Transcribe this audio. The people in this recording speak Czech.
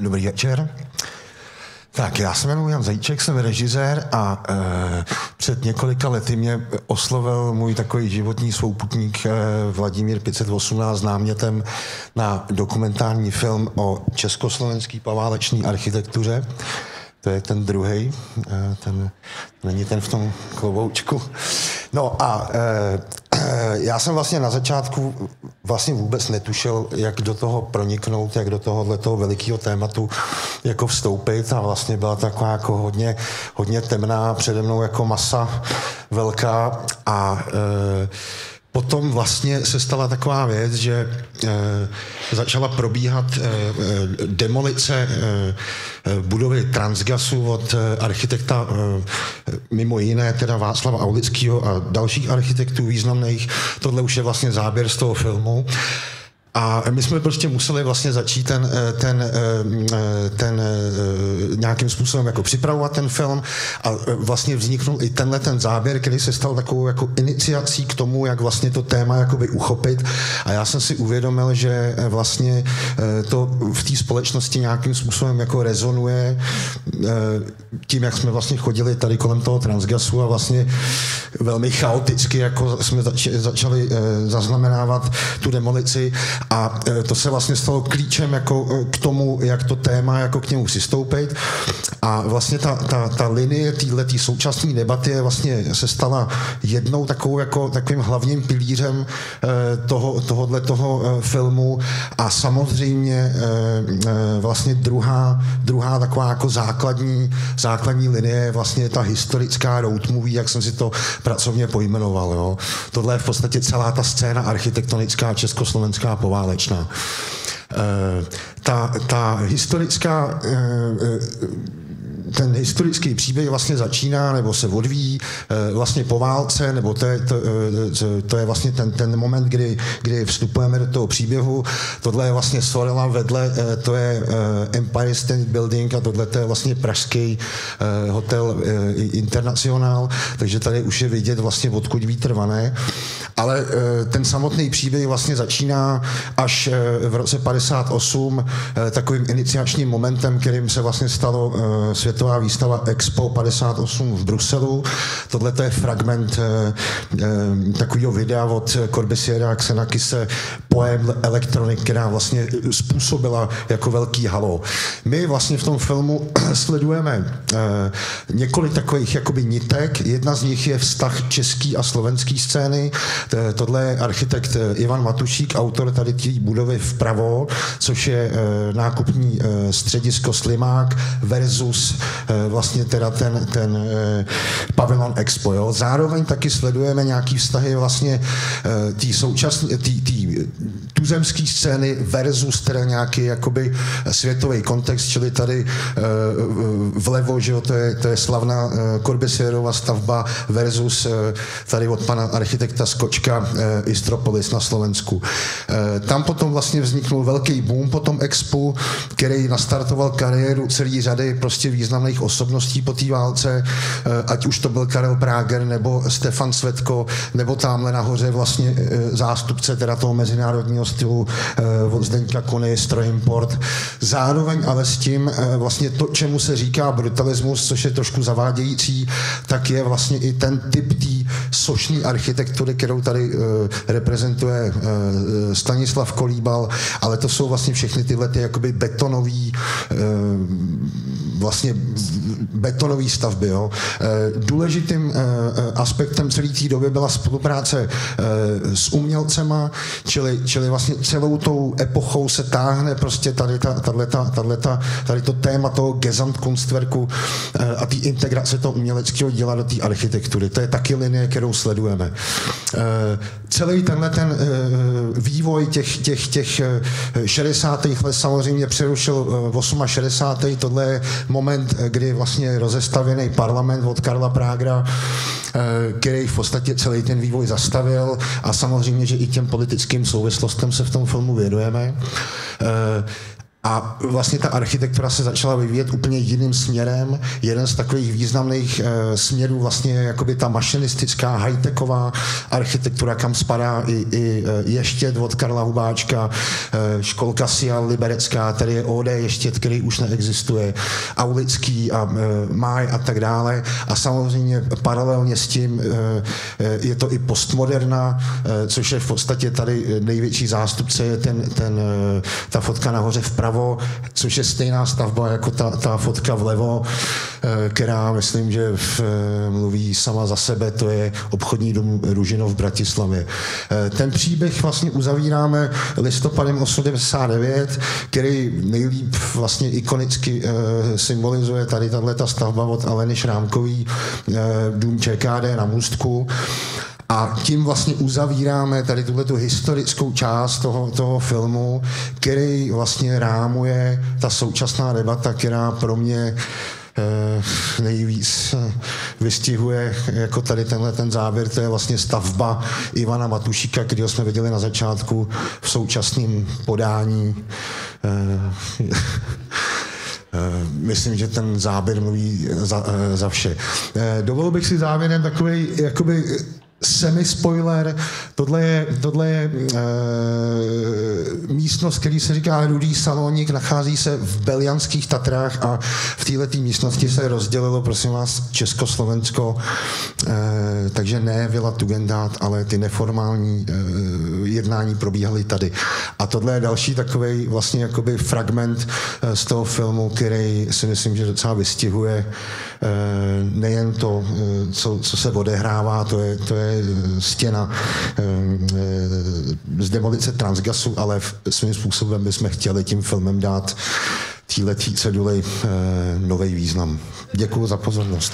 Dobrý večer. Tak, já se jmenuji Jan Zajíček, jsem režisér a e, před několika lety mě oslovil můj takový životní souputník e, Vladimír 518 námětem na dokumentární film o československé poválečné architektuře. To je ten druhý, e, ten, není ten v tom kloboučku. No a e, já jsem vlastně na začátku vlastně vůbec netušil, jak do toho proniknout, jak do tohohle toho velikého tématu jako vstoupit. A vlastně byla taková jako hodně, hodně temná přede mnou jako masa velká. A e, Potom vlastně se stala taková věc, že e, začala probíhat e, demolice e, budovy Transgasu od e, architekta e, mimo jiné teda Václava Aulického a dalších architektů významných. Tohle už je vlastně záběr z toho filmu. A my jsme prostě museli vlastně začít ten, eh, ten, eh, ten eh, nějakým způsobem jako připravovat ten film a vlastně vzniknul i tenhle ten záběr, který se stal takovou jako iniciací k tomu, jak vlastně to téma jakoby uchopit. A já jsem si uvědomil, že vlastně to v té společnosti nějakým způsobem jako rezonuje tím, jak jsme vlastně chodili tady kolem toho transgasu a vlastně velmi chaoticky jako jsme začali zaznamenávat tu demolici a e, to se vlastně stalo klíčem jako e, k tomu, jak to téma jako k němu přistoupit. A vlastně ta, ta, ta linie téhle současné debaty vlastně se stala jednou takovou jako takovým hlavním pilířem e, toho, tohohle toho filmu a samozřejmě vlastně druhá, druhá taková jako základní, základní linie vlastně ta historická road movie, jak jsem si to pracovně pojmenoval. Jo. Tohle je v podstatě celá ta scéna architektonická československá poválečná. Eh, ta, ta historická eh, eh, ten historický příběh vlastně začíná nebo se odvíjí vlastně po válce, nebo to je, to, to je vlastně ten, ten moment, kdy, kdy vstupujeme do toho příběhu. Tohle je vlastně Sorela vedle, to je Empire State Building a tohle to je vlastně pražský hotel International, takže tady už je vidět vlastně odkud vítr vané. Ale ten samotný příběh vlastně začíná až v roce 58 takovým iniciačním momentem, kterým se vlastně stalo svět světová výstava Expo 58 v Bruselu. Tohle je fragment eh, eh, takového videa od Corbusiera a Xenakise poem Electronic, která vlastně způsobila jako velký halo. My vlastně v tom filmu sledujeme eh, několik takových jakoby nitek. Jedna z nich je vztah český a slovenský scény. Tohle je architekt Ivan Matušík, autor tady té budovy vpravo, což je nákupní středisko Slimák versus Eh, vlastně teda ten, ten eh, pavilon Expo. Jo. Zároveň taky sledujeme nějaký vztahy vlastně eh, tý současné, tuzemský scény versus teda nějaký jakoby světový kontext, čili tady vlevo, že jo, to je, to je slavná Corbusierova stavba versus tady od pana architekta Skočka Istropolis na Slovensku. Tam potom vlastně vzniknul velký boom po tom expu, který nastartoval kariéru celý řady prostě významných osobností po té válce, eh, ať už to byl Karel Prager nebo Stefan Svetko, nebo tamhle nahoře vlastně eh, zástupce teda toho mezinárodního stylu eh, od Zdeňka Kony, Strojimport. Zároveň ale s tím vlastně to, čemu se říká brutalismus, což je trošku zavádějící, tak je vlastně i ten typ té sošní architektury, kterou tady reprezentuje Stanislav Kolíbal, ale to jsou vlastně všechny tyhle ty jakoby betonový vlastně betonové stavby. Jo. Eh, důležitým eh, eh, aspektem celé té doby byla spolupráce s umělcema, čili, čili vlastně celou tou epochou se táhne prostě tady, ta, tato, tato, tady to téma toho Gesamtkunstwerku a té integrace toho uměleckého díla do té architektury. To je taky linie, kterou sledujeme. Celý tenhle ten vývoj těch, těch, těch 60. let samozřejmě přerušil 68. Tohle je moment, kdy vlastně rozestavěný parlament od Karla Prágra, eh, který v podstatě celý ten vývoj zastavil a samozřejmě, že i těm politickým souvislostem se v tom filmu věnujeme. Eh, A vlastně ta architektura se začala vyvíjet úplně jiným směrem. Jeden z takových významných e, směrů vlastně je jakoby ta mašinistická, high-techová architektura, kam spadá i, i e, Ještět od Karla Hubáčka, e, školka Sia Liberecká, tady je OD Ještět, který už neexistuje, Aulický a e, Máj a tak dále. A samozřejmě paralelně s tím e, je to i postmoderna, e, což je v podstatě tady největší zástupce je ten, ten, e, ta fotka nahoře vpravo vpravo, což je stejná stavba jako ta, ta fotka vlevo, eh, která myslím, že v, eh, mluví sama za sebe, to je obchodní dům Ružinov v Bratislavě. Eh, ten příběh vlastně uzavíráme listopadem 89, který nejlíp vlastně ikonicky symbolizuje tady tato stavba od Aleny Šrámkový, dům ČKD na Můstku. A tím vlastně uzavíráme tady tuhle tu historickou část toho, toho filmu, který vlastně rámuje ta současná debata, která pro mě eh, nejvíc vystihuje jako tady tenhle ten závěr, to je vlastně stavba Ivana Matušíka, kterého jsme viděli na začátku v současném podání. Eh, eh, myslím, že ten záběr mluví za, za vše. Dovolil bych si závěrem takový jakoby semi-spoiler, tohle je, tohle je e, místnost, který se říká Rudý salonik, nachází se v Belianských Tatrách a v této místnosti se rozdělilo, prosím vás, Československo, e, takže ne Vila Tugendát, ale ty neformální e, jednání probíhaly tady. A tohle je další takový vlastně jakoby fragment z toho filmu, který si myslím, že docela vystihuje e, nejen to, co, co se odehrává, to je, to je stěna eh, eh, z demolice Transgasu, ale svým způsobem bychom chtěli tím filmem dát této ceduli eh, nový význam. Děkuji za pozornost.